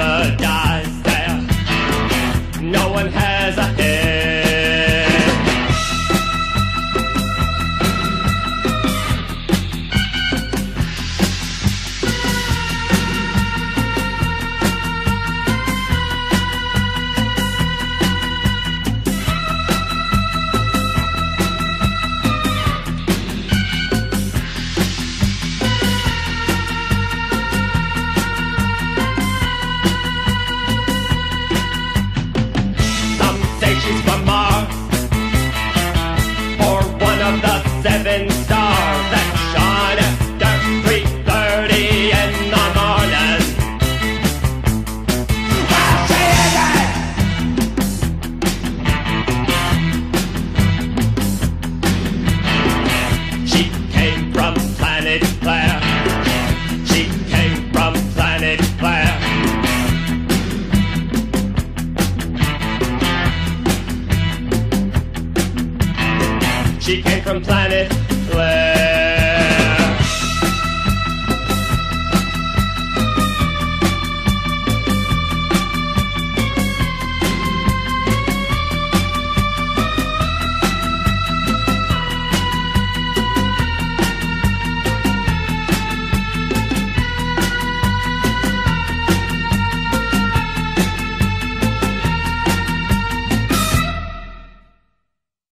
never dies there. No one has a hit. She came from planet.